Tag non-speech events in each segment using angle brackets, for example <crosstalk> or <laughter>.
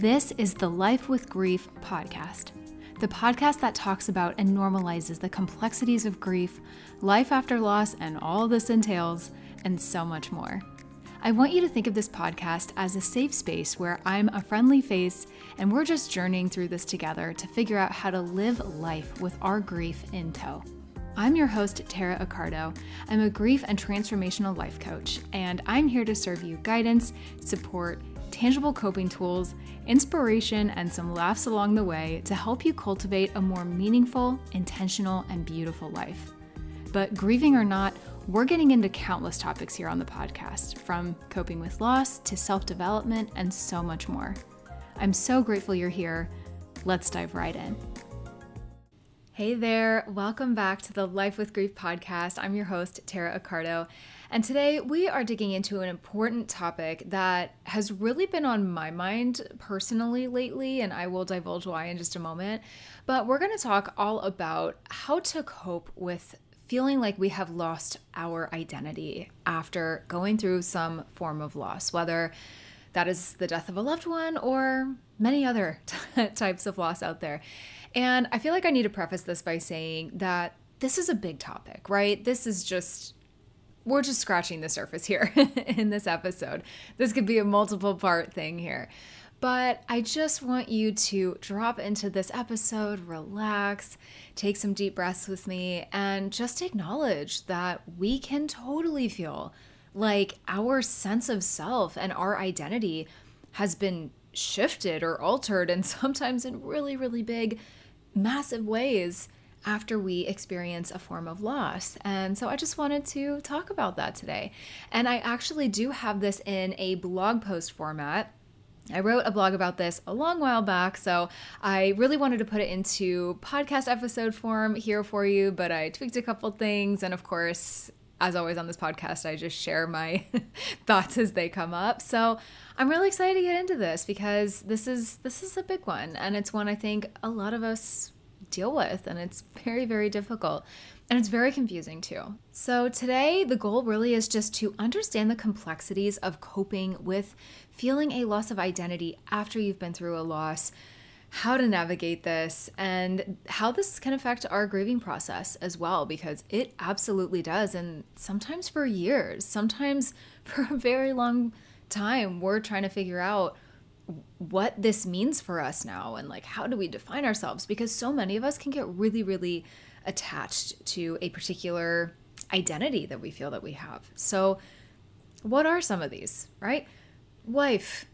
This is the Life with Grief podcast, the podcast that talks about and normalizes the complexities of grief, life after loss, and all this entails, and so much more. I want you to think of this podcast as a safe space where I'm a friendly face and we're just journeying through this together to figure out how to live life with our grief in tow. I'm your host, Tara Accardo. I'm a grief and transformational life coach, and I'm here to serve you guidance, support, tangible coping tools, inspiration, and some laughs along the way to help you cultivate a more meaningful, intentional, and beautiful life. But grieving or not, we're getting into countless topics here on the podcast, from coping with loss to self development and so much more. I'm so grateful you're here. Let's dive right in. Hey there, welcome back to the Life with Grief podcast. I'm your host, Tara Accardo, and today we are digging into an important topic that has really been on my mind personally lately, and I will divulge why in just a moment. But we're going to talk all about how to cope with feeling like we have lost our identity after going through some form of loss, whether that is the death of a loved one or many other <laughs> types of loss out there. And I feel like I need to preface this by saying that this is a big topic, right? This is just, we're just scratching the surface here <laughs> in this episode. This could be a multiple part thing here. But I just want you to drop into this episode, relax, take some deep breaths with me, and just acknowledge that we can totally feel like our sense of self and our identity has been shifted or altered, and <laughs> sometimes in really, really big massive ways after we experience a form of loss. And so I just wanted to talk about that today. And I actually do have this in a blog post format. I wrote a blog about this a long while back, so I really wanted to put it into podcast episode form here for you, but I tweaked a couple things. And of course, as always on this podcast, I just share my <laughs> thoughts as they come up. So I'm really excited to get into this because this is this is a big one and it's one I think a lot of us deal with and it's very very difficult and it's very confusing too. So today the goal really is just to understand the complexities of coping with feeling a loss of identity after you've been through a loss how to navigate this and how this can affect our grieving process as well, because it absolutely does. And sometimes for years, sometimes <laughs> for a very long time we're trying to figure out what this means for us now and like how do we define ourselves because so many of us can get really really attached to a particular identity that we feel that we have. So what are some of these, right? Wife,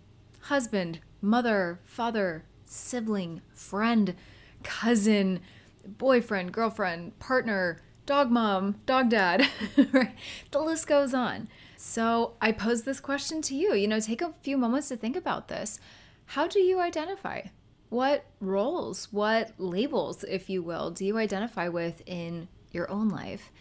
husband, mother, father, sibling, friend, cousin, boyfriend, girlfriend, partner, dog mom, dog dad, <laughs> right? The list goes on. So I pose this question to you. You know, take a few moments to think about this. How do you identify? What roles, what labels, if you will, do you identify with in your own life?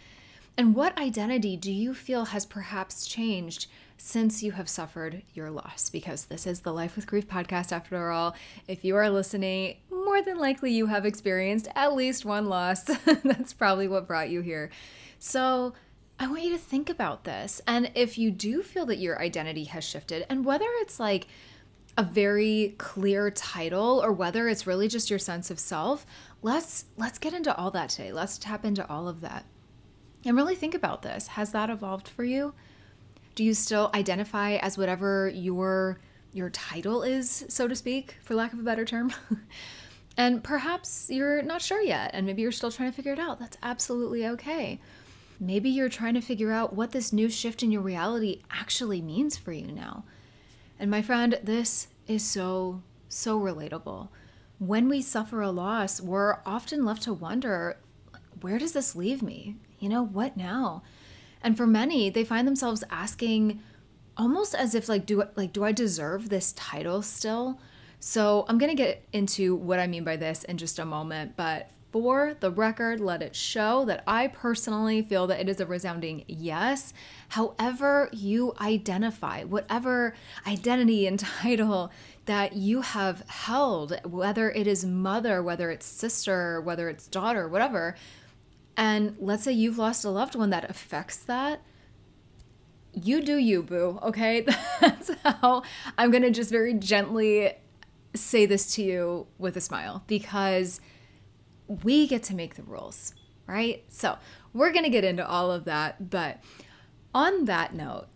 And what identity do you feel has perhaps changed since you have suffered your loss? Because this is the Life with Grief podcast, after all. If you are listening, more than likely you have experienced at least one loss. <laughs> That's probably what brought you here. So, I want you to think about this. And if you do feel that your identity has shifted, and whether it's like a very clear title or whether it's really just your sense of self, let's let's get into all that today. Let's tap into all of that. And really think about this. Has that evolved for you? Do you still identify as whatever your your title is, so to speak, for lack of a better term? <laughs> and perhaps you're not sure yet and maybe you're still trying to figure it out. That's absolutely okay. Maybe you're trying to figure out what this new shift in your reality actually means for you now. And my friend, this is so, so relatable. When we suffer a loss, we're often left to wonder where does this leave me? You know, what now? And for many, they find themselves asking almost as if like do like do I deserve this title still? So, I'm going to get into what I mean by this in just a moment, but for the record, let it show that I personally feel that it is a resounding yes. However, you identify, whatever identity and <laughs> title that you have held, whether it is mother, whether it's sister, whether it's daughter, whatever, and let's say you've lost a loved one that affects that, you do you, boo, okay? <laughs> That's how I'm gonna just very gently say this to you with a smile because we get to make the rules, right? So we're going to get into all of that. But on that note,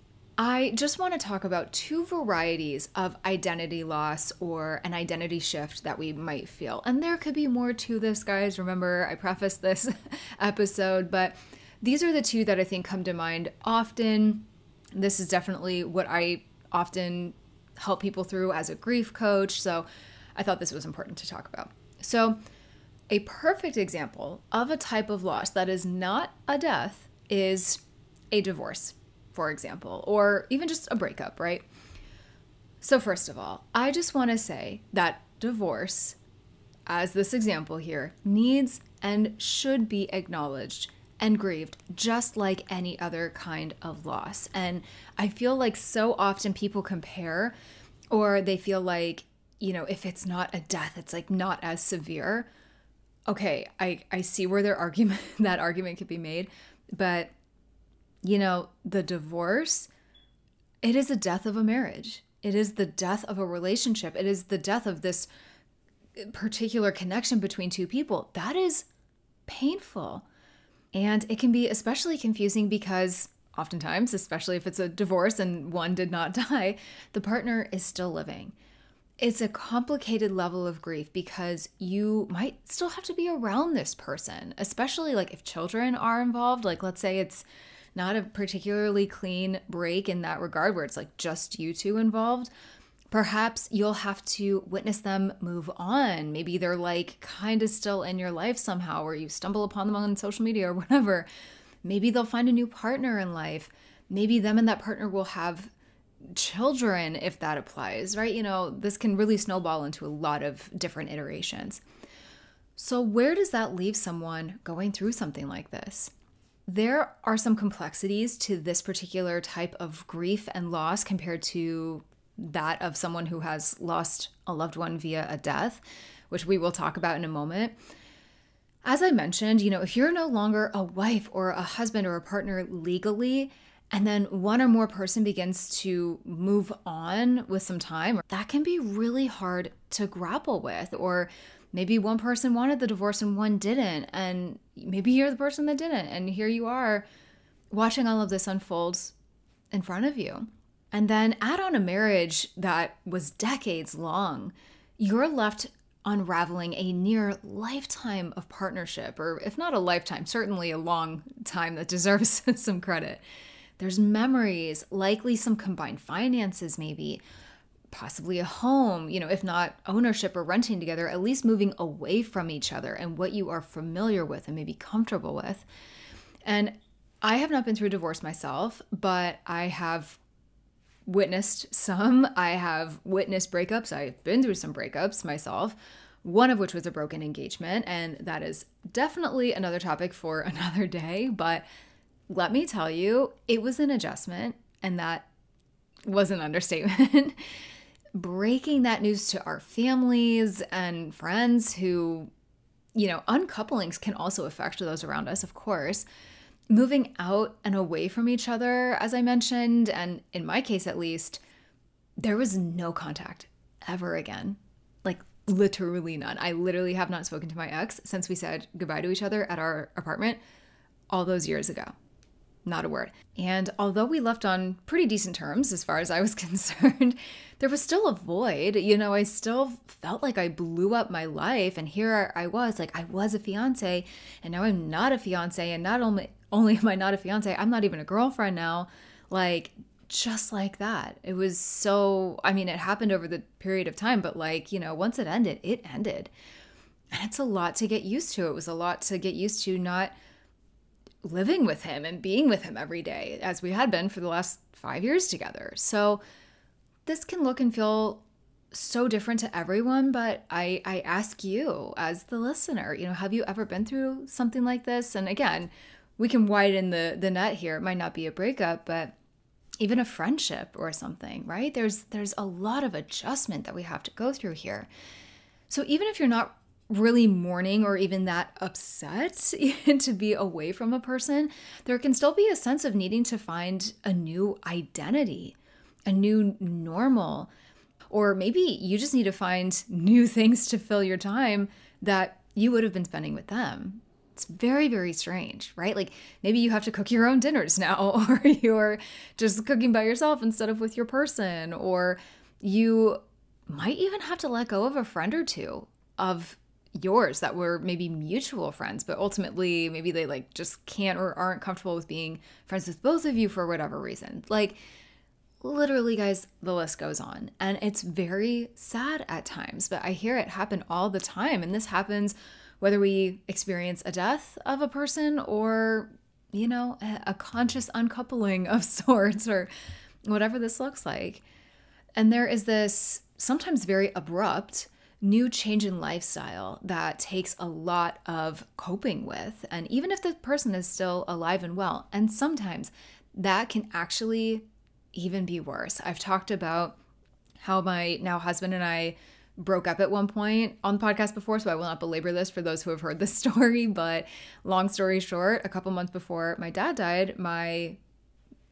I just want to talk about two varieties of identity loss or an identity shift that we might feel. And there could be more to this, guys. Remember, I prefaced this <laughs> episode, but these are the two that I think come to mind often. This is definitely what I often help people through as a grief coach. So I thought this was important to talk about. So, a perfect example of a type of loss that is not a death is a divorce for example, or even just a breakup, right? So, first of all, I just want to say that divorce, as this example here, needs and should be acknowledged and grieved just like any other kind of loss. And I feel like so often people compare or they feel like, you know, if it's not a death, it's like not as severe. Okay, I, I see where their argument <laughs> that argument could be made, but you know, the divorce, it is the death of a marriage. It is the death of a relationship. It is the death of this particular connection between two people. That is painful. And it can be especially confusing because oftentimes, especially if it's a divorce and one did not <laughs> die, the partner is still living. It's a complicated level of grief because you might still have to be around this person, especially like if children are involved. Like, let's say it's not a particularly clean break in that regard where it's like just you two involved, perhaps you'll have to witness them move on. Maybe they're like kind of still in your life somehow, or you stumble upon them on social media or whatever. Maybe they'll find a new partner in life. Maybe them and that partner will have children if that applies, right? You know, this can really snowball into a lot of different iterations. So, where does that leave someone going through something like this? there are some complexities to this particular type of grief and loss compared to that of someone who has lost a loved one via a death, which we will talk about in a moment. As I mentioned, you know, if you're no longer a wife or a husband or a partner legally, and then one or more person begins to move on with some time, that can be really hard to grapple with. Or maybe one person wanted the divorce and one didn't. And maybe you're the person that didn't. And here you are watching all of this unfold in front of you. And then add on a marriage that was decades long you're left unraveling a near lifetime of partnership or if not a lifetime certainly a long time that deserves <laughs> some credit there's memories likely some combined finances maybe possibly a home, you know, if not ownership or renting together, at least moving away from each other and what you are familiar with and maybe comfortable with. And I have not been through a divorce myself, but I have witnessed some. I have witnessed breakups. I've been through some breakups myself, one of which was a broken engagement. And that is definitely another topic for <laughs> another day. But let me tell you, it was an adjustment, and that was an <laughs> understatement. breaking that news to our families and friends who, you know, uncouplings can also affect those around us, of course. Moving out and away from each other, as I mentioned, and in my case at least, there was no contact ever again. Like, literally none. I literally have not spoken to my ex since we said goodbye to each other at our apartment all those years ago not a word. And although we left on pretty decent terms as far as I was <laughs> concerned, there was still a void. You know, I still felt like I blew up my life. And here I was, like, I was a fiance, and now I'm not a fiance. And not only, only am I not a fiance, I'm not even a girlfriend now. Like, just like that. It was so, I mean, it happened over the period of time, but like, you know, once it ended, it ended. And it's a lot to get used to. It was a lot to get used to not living with him and being with him every day as we had been for the last five years together. So this can look and feel so different to everyone, but I, I ask you as the listener, you know, have you ever been through something like this? And again, we can widen the the net here. It might not be a breakup, but even a friendship or something, right? There's there's a lot of adjustment that we have to go through here. So even if you're not really mourning or even that upset <laughs> to be away from a person, there can still be a sense of needing to find a new identity, a new normal. Or maybe you just need to find <laughs> new things to fill your time that you would have been spending with them. It's very, very strange, right? Like maybe you have to cook your own dinners <laughs> now, or you're just cooking by yourself instead of with your person, or you might even have to let go of a friend or two of yours that were maybe mutual friends, but ultimately maybe they like just can't or aren't comfortable with being friends with both of you for whatever reason. Like, literally, guys, the list goes on. And it's very sad at times, but I hear it happen all the time. And this happens whether we experience a death of a person or, you know, a conscious uncoupling of <laughs> sorts or whatever this looks like. And there is this sometimes very abrupt new change in lifestyle that takes a lot of coping with. And even if the person is still alive and well, and sometimes that can actually even be worse. I've talked about how my now husband and I broke up at one point on the podcast before, so I will not belabor this for those who have heard this <laughs> story. But long story short, a couple months before my dad died, my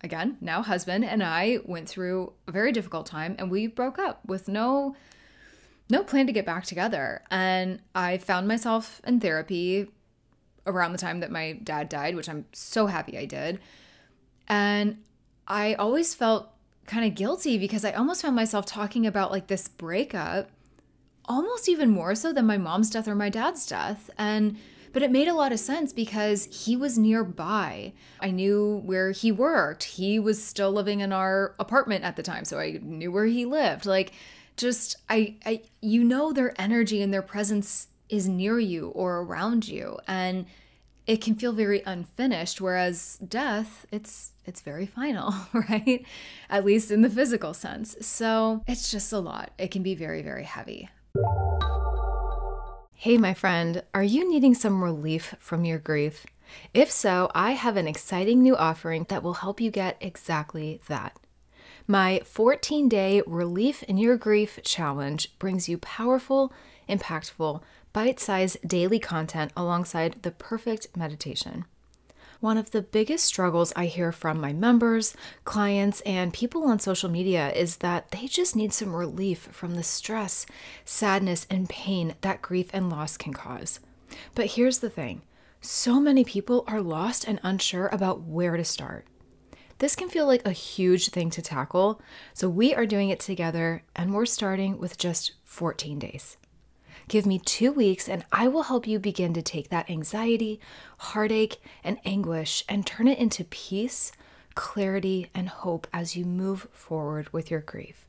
again, now husband and I went through a very difficult time and we broke up with no no plan to get back together. And I found myself in therapy around the time that my dad died, which I'm so happy I did. And I always felt kind of guilty because I almost found myself talking about like this breakup almost even more so than my mom's death or my dad's death. And but it made a lot of sense because he was nearby. I knew where he worked. He was still living in our apartment at the time, so I knew where he lived. Like just I I you know their energy and their presence is near you or around you and it can feel very unfinished whereas death it's it's very final <laughs> right at least in the physical sense so it's just a lot it can be very very heavy Hey, my friend, are you needing some relief from your grief? If so, I have an exciting new offering that will help you get exactly that. My 14 day Relief in Your Grief challenge brings you powerful, impactful, bite sized daily content alongside the perfect meditation. One of the biggest struggles I hear from my members, clients, and people on social media is that they just need some relief from the stress, sadness, and pain that grief and loss can cause. But here's the thing so many people are lost and unsure about where to start. This can feel like a huge thing to tackle, so we are doing it together and we're starting with just 14 days. Give me two weeks and I will help you begin to take that anxiety, heartache, and anguish and turn it into peace, clarity, and hope as you move forward with your grief.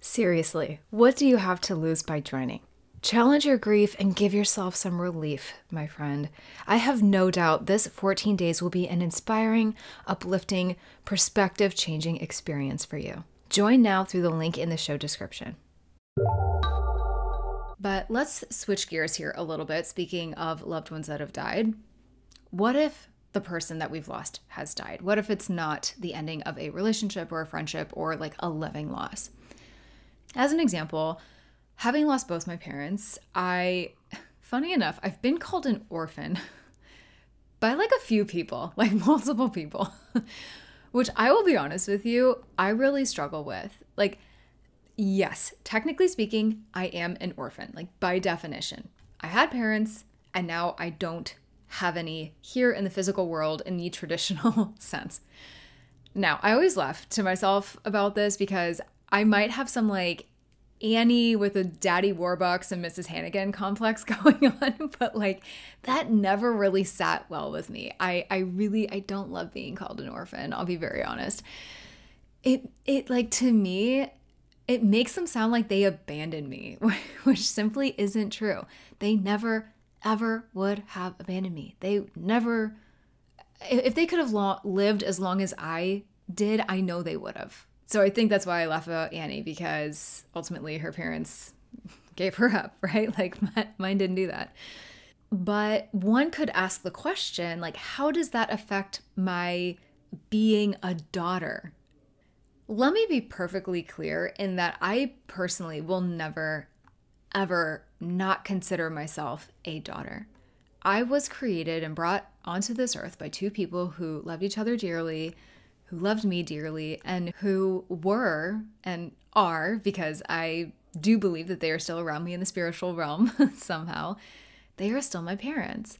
Seriously, what do you have to lose by joining? Challenge your grief and give yourself some relief, my friend. I have no doubt this 14 days will be an inspiring, uplifting, perspective changing experience for you. Join now through the link in the show description. But let's switch gears here a little bit. Speaking of loved ones that have died, what if the person that we've lost has died? What if it's not the ending of a relationship or a friendship or like a living loss? As an example, having lost both my parents, I, funny enough, I've been called an orphan <laughs> by like a few people, <laughs> like multiple people, <laughs> which I will be honest with you, I really struggle with. Like, yes, technically speaking, I am an orphan, like by definition. I had parents, and now I don't have any here in the physical world in the traditional sense. Now, I always laugh to myself about this because I might have some like Annie with a Daddy Warbucks and Mrs. Hannigan complex <laughs> going on, but like that never really sat well with me. I I really I don't love being called an orphan. I'll be very honest. It it like to me it makes them sound like they abandoned me, <laughs> which simply isn't true. They never, ever would have abandoned me. They never, if they could have lived as long as I did, I know they would have. So I think that's why I laugh about Annie because ultimately her parents <laughs> gave her up, <laughs> right? Like mine didn't do that. But one could ask the question like, how does that affect my being a daughter? Let me be perfectly clear in that I personally will never, ever not consider myself a daughter. I was created and brought onto this earth by two people who loved each other dearly, who loved me dearly and who were and are, because I do believe that they are still around me in the spiritual realm <laughs> somehow, they are still my parents.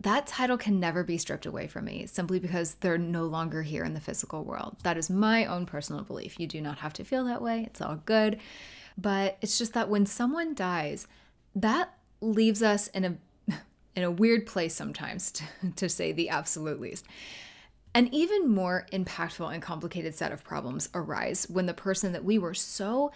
That title can never be stripped away from me simply because they're no longer here in the physical world. That is my own personal belief. You do not have to feel that way, it's all good. But it's just that when someone dies, that leaves us in a <laughs> in a weird place sometimes <laughs> to, to say the absolute least. An even more impactful and complicated set of problems arise when the person that we were so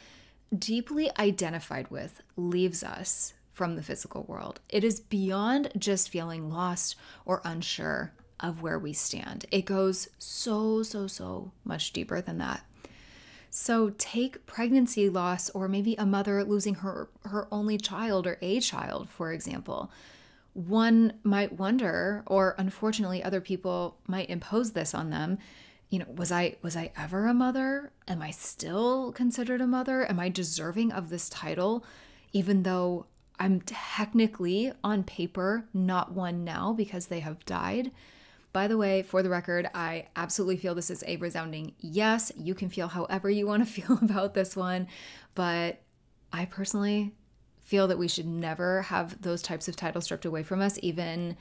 deeply identified with leaves us from the physical world. It is beyond just feeling lost or unsure of where we stand. It goes so, so, so much deeper than that. So take pregnancy loss or maybe a mother losing her her only child or a child, for example one might wonder or unfortunately other people might impose this on them. You know was i was i ever a mother? Am i still considered a mother? Am i deserving of this title even though i'm technically on paper not one now because they have died? By the way for the record i absolutely feel this is a resounding yes. You can feel however you want to <laughs> feel about this one but i personally feel that we should never have those types of titles stripped away from us, even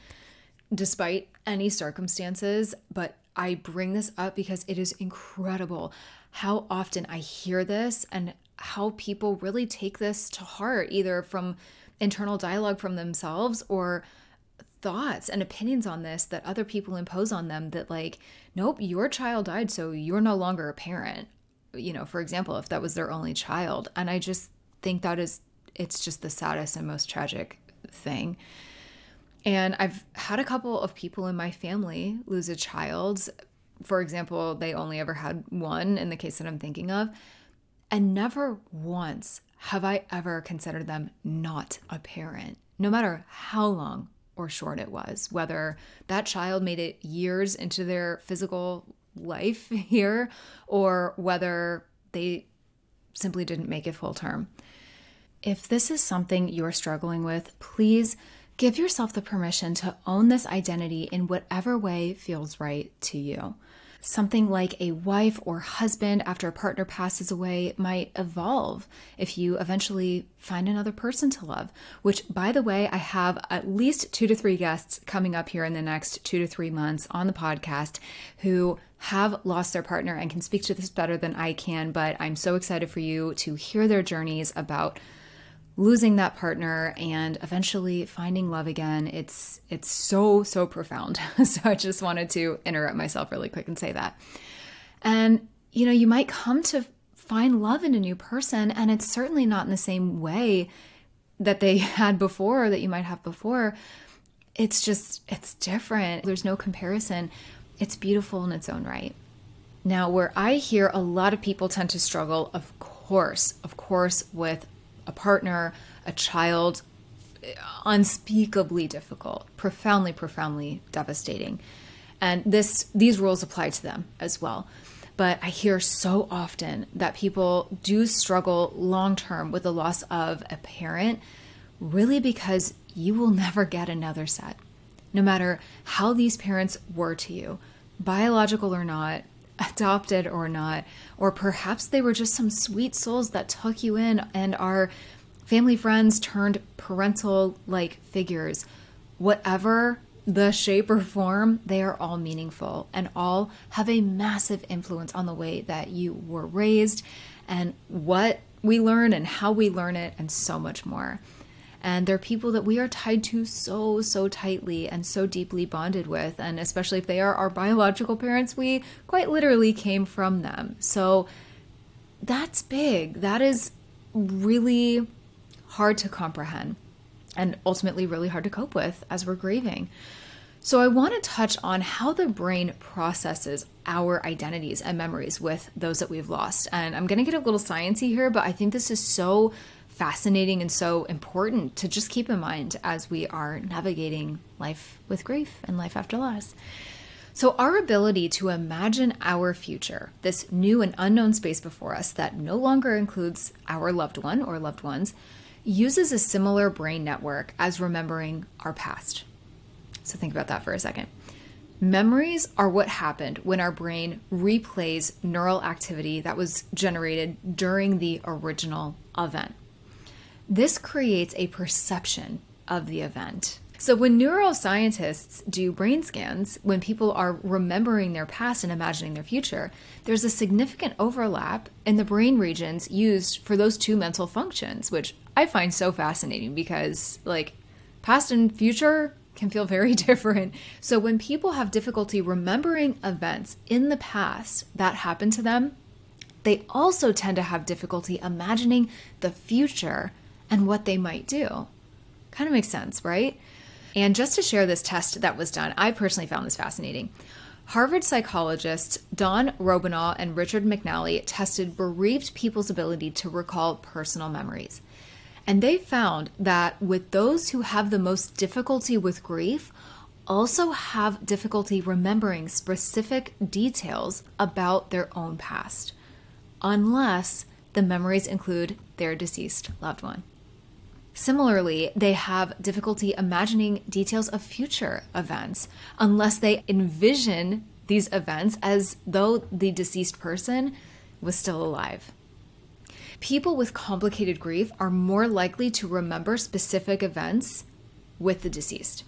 despite any circumstances. But I bring this up because it is incredible how often I hear this and how people really take this to heart, either from internal dialogue from themselves or thoughts and opinions on this that other people impose on them that, like, nope, your child died, so you're no longer a parent. You know, for example, if that was their only child. And I just think that is it's just the saddest and most tragic thing. And I've had a couple of people in my family lose a child. For example, they only ever had one in the case that I'm thinking of. And never once have I ever considered them not a parent, no matter how long or short it was, whether that child made it years into their physical life <laughs> here or whether they simply didn't make it full term. If this is something you're struggling with, please give yourself the permission to own this identity in whatever way feels right to you. Something like a wife or husband after a partner passes away might evolve if you eventually find another person to love. Which, by the way, I have at least two to three guests coming up here in the next two to three months on the podcast who have lost their partner and can speak to this better than I can. But I'm so excited for you to hear their journeys about losing that partner and eventually finding love again it's it's so so profound. <laughs> So i just wanted to interrupt myself really quick and say that. And you know you might come to find love in a new person and it's certainly not in the same way that they <laughs> had before or that you might have before. It's just it's different. There's no comparison. It's beautiful in its own right. Now where i hear a lot of people tend to struggle of course of course with a partner, a child, unspeakably difficult, profoundly, profoundly devastating. And this these rules apply to them as well. But I hear so often that people do struggle long term with the loss of a parent, really because you will never get another set. No matter how these parents were to you, biological or not, adopted or not, or perhaps they were just some sweet souls that took you in and are family friends turned parental like figures. Whatever the shape or form, they are all meaningful and all have a massive influence on the way that you were raised and what we learn and how we learn it, and so much more. And they're people that we are tied to so, so tightly and so deeply bonded with. And especially if they are our biological parents, we quite literally came from them. So that's big. That is really hard to comprehend and ultimately really hard to cope with as we're grieving. So, I want to touch on how the brain processes our identities and memories with those that we've lost. And I'm going to get a little sciencey here, but I think this is so fascinating and so important to just keep in mind as we are navigating life with grief and life after loss. So, our ability to imagine our future, this new and unknown space before us that no longer includes our loved one or loved ones, uses a similar brain network as remembering our past. So, think about that for a second. Memories are what happened when our brain replays neural activity that was generated during the original event. This creates a perception of the event. So, when neuroscientists do brain scans, when people are remembering their past and imagining their future, there's a significant overlap in the brain regions used for those two mental functions, which I find so fascinating because, like, past and future can feel very <laughs> different. So, when people have difficulty remembering events in the past that happened to them, they also tend to have difficulty imagining the future and what they might do. Kind of makes sense, right? And just to share this test that was done, I personally found this fascinating. Harvard psychologists Don Robinaugh and Richard McNally tested bereaved people's ability to recall personal memories. And they found that with those who have the most difficulty with grief, also have difficulty remembering specific details about their own past, unless the memories include their deceased loved one. Similarly, they have difficulty imagining details of future events unless they envision these events as though the deceased person was still alive. People with complicated grief are more likely to remember specific events with the deceased.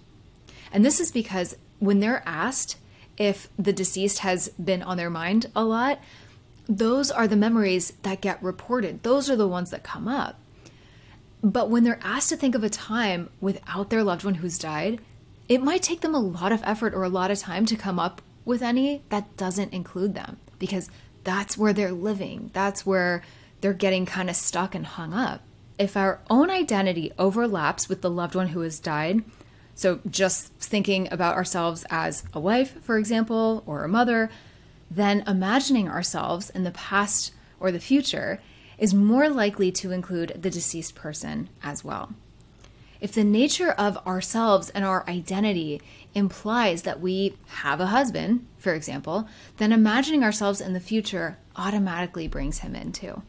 And this is because when they're asked if the deceased has been on their mind a lot, those are the memories that get reported. Those are the ones that come up. But when they're asked to think of a time without their loved one who's died, it might take them a lot of effort or a lot of time to come up with any that doesn't include them because that's where they're living. That's where they're getting kind of stuck and hung up. If our own identity overlaps with the loved one who has died, so just thinking about ourselves as a wife, for example, or a mother, then imagining ourselves in the past or the future is more likely to include the deceased person as well. If the nature of ourselves and our identity implies that we have a husband, for example, then imagining ourselves in the future automatically brings him in too.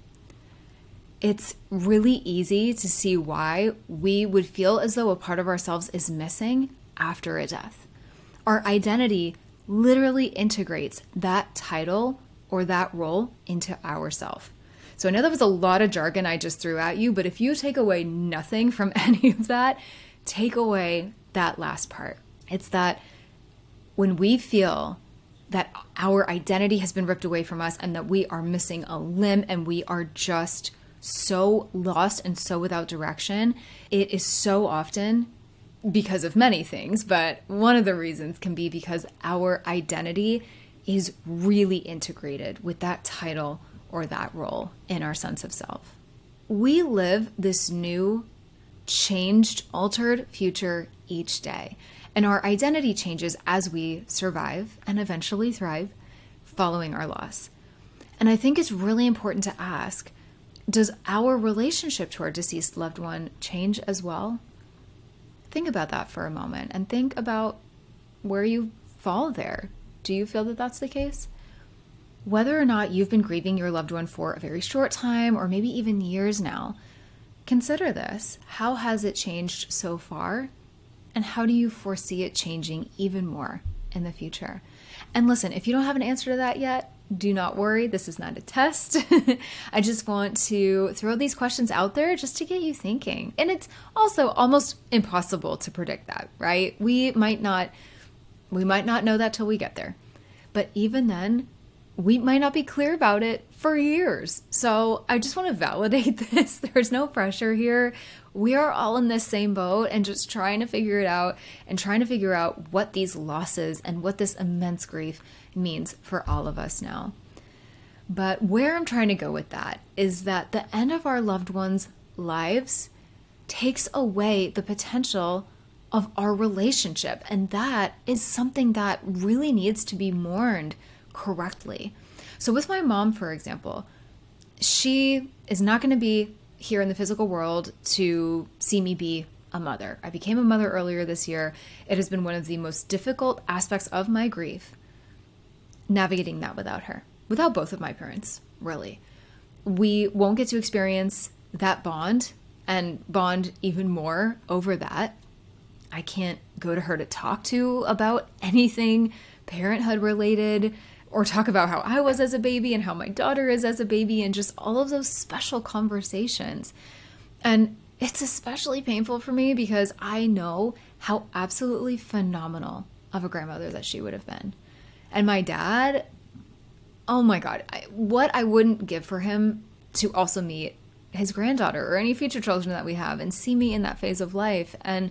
It's really easy to see why we would feel as though a part of ourselves is missing after a death. Our identity literally integrates that title or that role into ourself. So I know that was a lot of jargon I just threw at you, but if you take away nothing from <laughs> any of that, take away that last part. It's that when we feel that our identity has been ripped away from us and that we are missing a limb and we are just so lost and so without direction, it is so often because of many things, but one of the reasons can be because our identity is really integrated with that title or that role in our sense of self. We live this new, changed, altered future each day, and our identity changes as we survive and eventually thrive following our loss. And I think it's really important to ask does our relationship to our deceased loved one change as well? Think about that for a moment and think about where you fall there. Do you feel that that's the case? Whether or not you've been grieving your loved one for a very short time or maybe even years now, consider this. How has it changed so far? And how do you foresee it changing even more in the future? And listen, if you don't have an answer to that yet, do not worry. This is not a test. <laughs> I just want to throw these questions out there just to get you thinking. And it's also almost impossible to predict that, right? We might not we might not know that till we get there. But even then, we might not be clear about it for years. So I just want to validate <laughs> this. There's no pressure here. We are all in this same boat and just trying to figure it out and trying to figure out what these losses and what this immense grief means for all of us now. But where I'm trying to go with that is that the end of our loved ones' lives takes away the potential of our relationship. And that is something that really needs to be mourned correctly. So, with my mom, for example, she is not going to be here in the physical world to see me be a mother. I became a mother earlier this year. It has been one of the most difficult aspects of my grief navigating that without her, without both of my parents, really. We won't get to experience that bond and bond even more over that. I can't go to her to talk to about anything parenthood related or talk about how I was as a baby and how my daughter is as a baby and just all of those special conversations. And it's especially painful for me because I know how absolutely phenomenal of a grandmother that she would have been. And my dad, oh my God, I, what I wouldn't give for him to also meet his granddaughter or any future children that we have and see me in that phase of life. And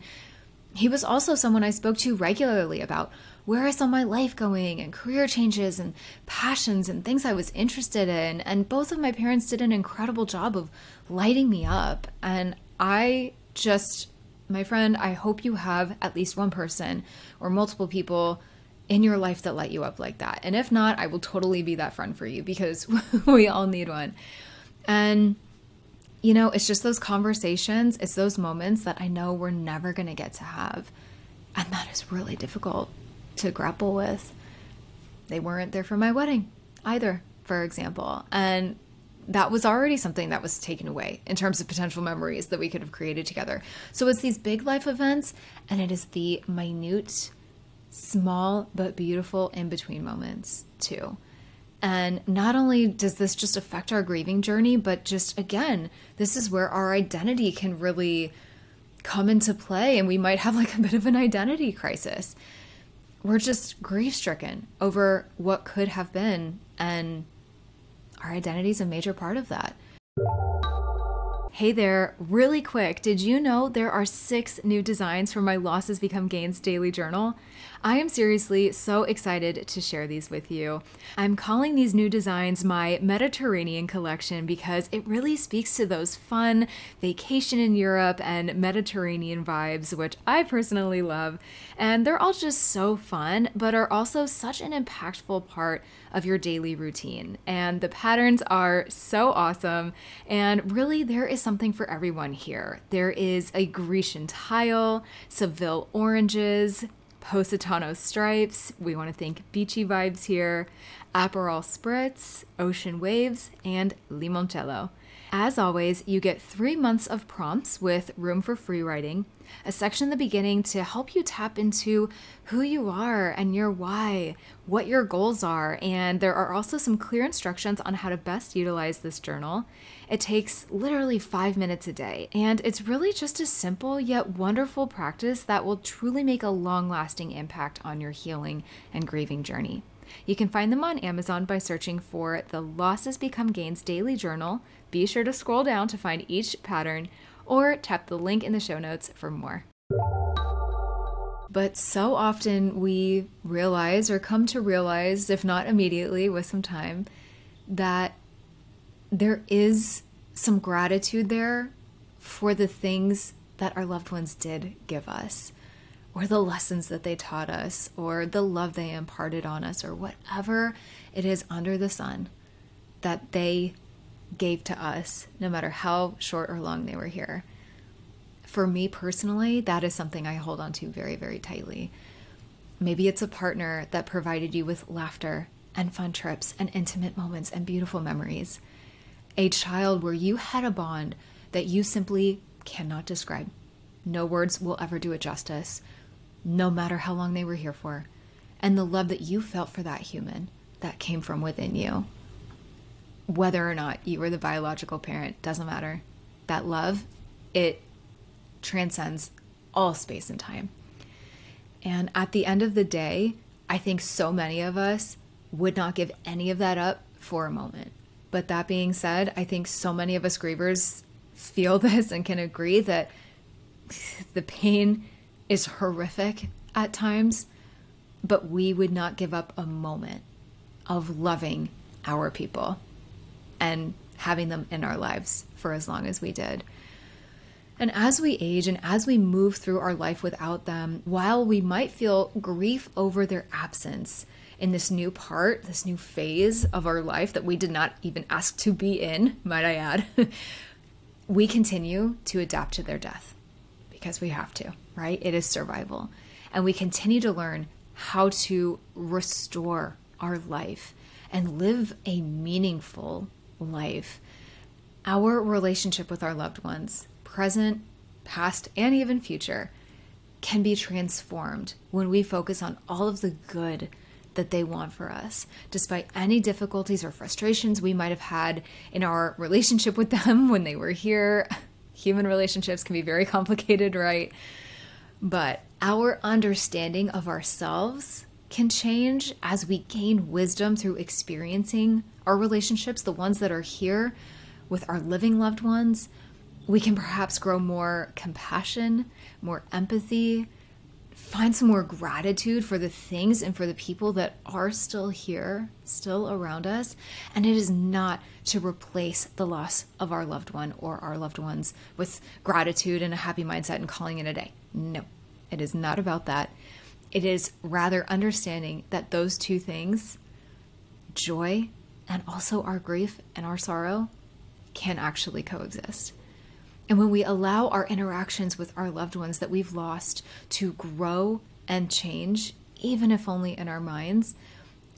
he was also someone I spoke to regularly about where I saw my life going and career changes and passions and things I was interested in. And both of my parents did an incredible job of lighting me up. And I just, my friend, I hope you have at least one person or multiple people in your life that light you up like that. And if not, I will totally be that friend for you because <laughs> we all need one. And you know, it's just those conversations, it's those moments that I know we're never going to get to have. And that is really difficult to grapple with. They weren't there for my wedding either, for example. And that was already something that was taken away in terms of potential memories that we could have created together. So it's these big life events, and it is the minute, small, but beautiful in between moments, too. And not only does this just affect our grieving journey, but just again, this is where our identity can really come into play, and we might have like a bit of an identity crisis we're just grief stricken over what could have been. And our identity is a major part of that. Hey there, really quick, did you know there are six new designs for my Losses Become Gains daily journal? I am seriously so excited to share these with you. I'm calling these new designs my Mediterranean collection because it really speaks to those fun vacation in Europe and Mediterranean vibes, which I personally love. And they're all just so fun, but are also such an impactful part of your daily routine. And the patterns are so awesome. And really, there is something for everyone here. There is a Grecian tile, Seville oranges, Positano stripes. We want to thank beachy vibes here. Aperol spritz, ocean waves, and limoncello. As always, you get three months of prompts with room for free writing, a section in the beginning to help you tap into who you are and your why, what your goals are, and there are also some clear instructions on how to best utilize this journal. It takes literally five minutes a day, and it's really just a simple yet wonderful practice that will truly make a long lasting impact on your healing and grieving journey. You can find them on Amazon by searching for the Losses Become Gains Daily Journal. Be sure to scroll down to find each pattern or tap the link in the show notes for more. But so often we realize or come to realize, if not immediately with some time, that there is some gratitude there for the things that our loved ones did give us or the lessons that they taught us, or the love they imparted on us, or whatever it is under the sun that they gave to us, no matter how short or long they were here. For me personally, that is something I hold on to very, very tightly. Maybe it's a partner that provided you with laughter and fun trips and intimate moments and beautiful memories. A child where you had a bond that you simply cannot describe. No words will ever do it justice no matter how long they were here for, and the love that you felt for that human that came from within you. Whether or not you were the biological parent doesn't matter. That love, it transcends all space and time. And at the end of the day, I think so many of us would not give any of that up for a moment. But that being said, I think so many of us grievers feel <laughs> this and can agree that <sighs> the pain is horrific at times, but we would not give up a moment of loving our people and having them in our lives for as long as we did. And as we age and as we move through our life without them, while we might feel grief over their absence in this new part, this new phase of our life that we did not even ask to be in, might I add, <laughs> we continue to adapt to their death because we have to right? It is survival. And we continue to learn how to restore our life and live a meaningful life. Our relationship with our loved ones, present, past, and even future, can be transformed when we focus on all of the good that they want for us, despite any difficulties or frustrations we might have had in our relationship with them <laughs> when they were here. Human relationships can be very <laughs> complicated, right? But our understanding of ourselves can change as we gain wisdom through experiencing our relationships, the ones that are here with our living loved ones. We can perhaps grow more compassion, more empathy, find some more gratitude for the things and for the people that are still here, still around us. And it is not to replace the loss of our loved one or our loved ones with gratitude and a happy mindset and calling it a day. No, it is not about that. It is rather understanding that those two things, joy and also our grief and our sorrow, can actually coexist. And when we allow our interactions with our loved ones that we've lost to grow and change, even if only in our minds,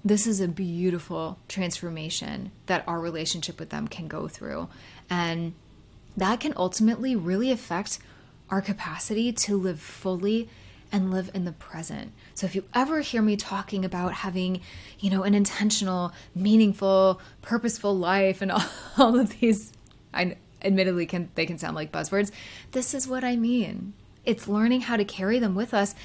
this is a beautiful transformation that our relationship with them can go through. And that can ultimately really affect our capacity to live fully and live in the present. So if you ever hear me talking about having, you know, an intentional, meaningful, purposeful life and <laughs> all, of these I admittedly can they can sound like buzzwords. This is what I mean. It's learning how to carry them with us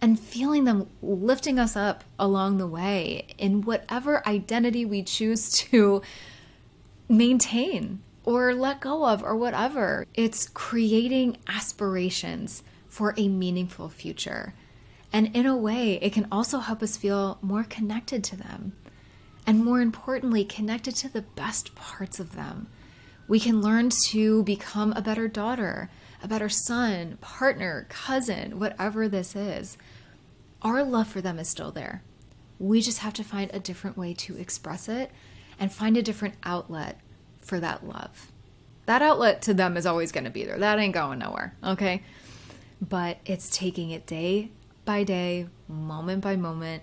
and feeling them lifting us up along the way in whatever identity we choose to maintain or let go of or whatever. It's creating aspirations for a meaningful future. And in a way, it can also help us feel more connected to them. And more importantly, connected to the best parts of them we can learn to become a better daughter, a better son, partner, cousin, whatever this is. Our love for them is still there. We just have to find a different way to express it and find a different outlet for that love. That outlet to them is always going to be there. That ain't going nowhere, okay? But it's taking it day by day, moment by moment,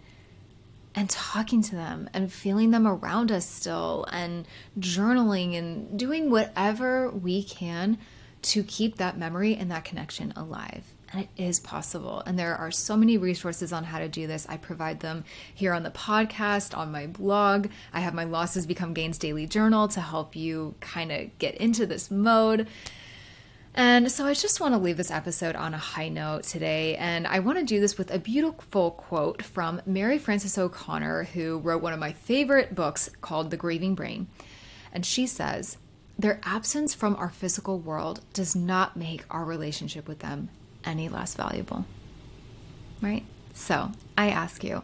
and talking to them and feeling them around us still and journaling and doing whatever we can to keep that memory and that connection alive. And it is possible. And there are so many resources on how to do this. I provide them here on the podcast, on my blog. I have my Losses Become Gains daily journal to help you kind of get into this mode. And so I just want to leave this episode on a high note today. And I want to do this with a beautiful quote from Mary Frances O'Connor, who wrote one of my favorite books called The Grieving Brain. And she says, Their absence from our physical world does not make our relationship with them any less valuable. Right? So I ask you,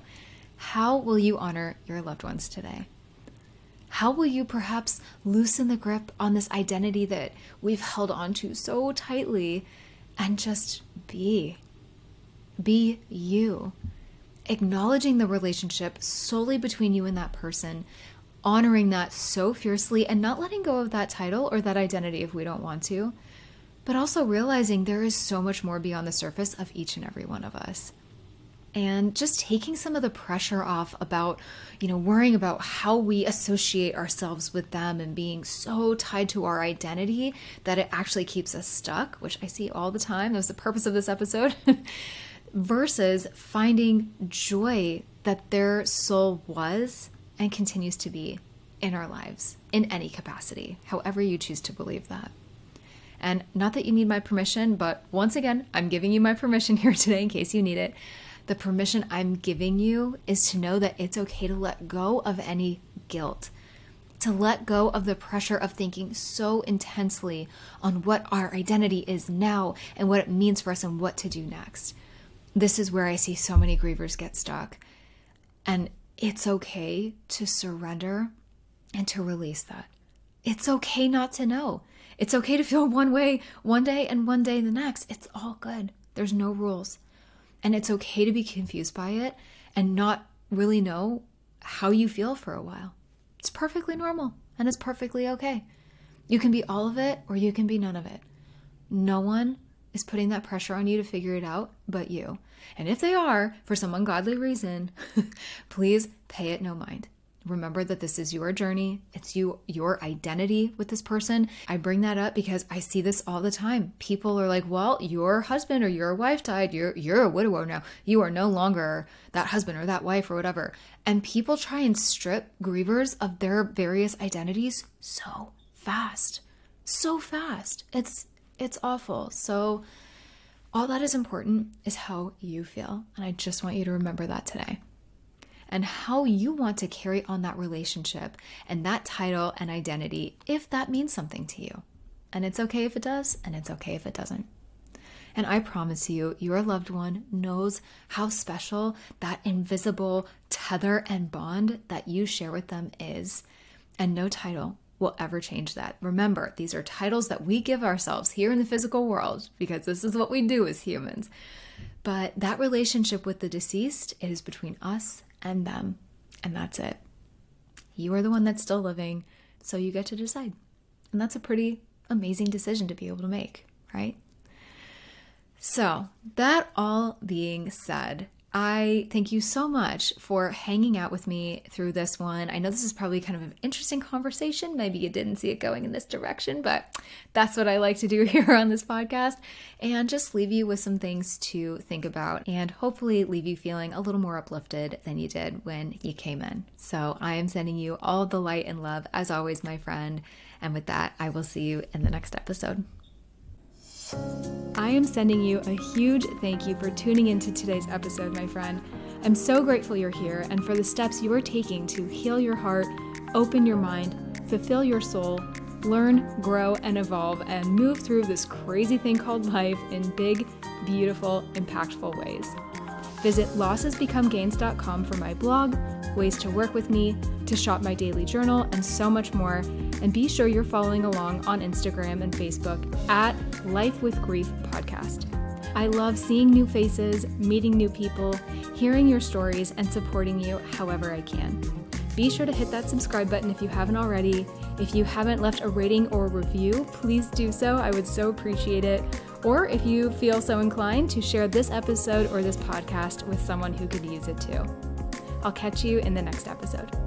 how will you honor your loved ones today? How will you perhaps loosen the grip on this identity that we've held on to so tightly and just be? Be you. Acknowledging the relationship solely between you and that person, honoring that so fiercely, and not letting go of that title or that identity if we don't want to, but also realizing there is so much more beyond the surface of each and every one of us and just taking some of the pressure off about, you know, worrying about how we associate ourselves with them and being so tied to our identity that it actually keeps us stuck, which I see all the time. That's the purpose of this episode. <laughs> versus finding joy that their soul was and continues to be in our lives in any capacity, however you choose to believe that. And not that you need my permission, but once again, I'm giving you my permission <laughs> here today in case you need it the permission I'm giving you is to know that it's okay to let go of any guilt, to let go of the pressure of thinking so intensely on what our identity is now and what it means for us and what to do next. This is where I see so many grievers get stuck. And it's okay to surrender and to release that. It's okay not to know. It's okay to feel <laughs> one way one day and one day the next. It's all good. There's no rules. And it's okay to be confused by it and not really know how you feel for a while. It's perfectly normal and it's perfectly okay. You can be all of it or you can be none of it. No one is putting that pressure on you to figure it out but you. And if they are, for some ungodly reason, <laughs> please pay it no mind. Remember that this is your journey. It's you your identity with this person. I bring that up because i see this all the time. People are like well your husband or your wife died. You're you're a widower now. You are no longer that husband or that wife or whatever. And people try and strip grievers of their various identities so fast. So fast. It's it's awful. So all that is important is how you feel. And i just want you to remember that today and how you want to carry on that relationship and that title and identity if that means something to you. And it's okay if it does, and it's okay if it doesn't. And I promise you, your loved one knows how special that invisible tether and bond that you share with them is. And no title will ever change that. Remember, these are titles that we give ourselves here in the physical world because this is what we do as humans. But that relationship with the deceased, is between us and them. And that's it. You are the one that's still living, so you get to decide. And that's a pretty amazing decision to be able to make, right? So, that all being said, I thank you so much for hanging out with me through this one. I know this is probably kind of an interesting conversation. Maybe you didn't see it going in this direction, but that's what I like to do <laughs> here on this podcast and just leave you with some things to think about and hopefully leave you feeling a little more uplifted than you did when you came in. So I am sending you all the light and love as always, my friend. And with that, I will see you in the next episode. I am sending you a huge thank you for tuning into today's episode, my friend. I'm so grateful you're here and for the steps you are taking to heal your heart, open your mind, fulfill your soul, learn, grow, and evolve, and move through this crazy thing called life in big, beautiful, impactful ways. Visit lossesbecomegains.com for my blog, ways to work with me, to shop my daily journal, and so much more. And be sure you're following along on Instagram and Facebook at Life with Grief Podcast. I love seeing new faces, meeting new people, hearing your stories, and supporting you however I can. Be sure to hit that subscribe button if you haven't already. If you haven't left a rating or review, please do so. I would so appreciate it. Or if you feel so inclined to share this episode or this podcast with someone who could use it too. I'll catch you in the next episode.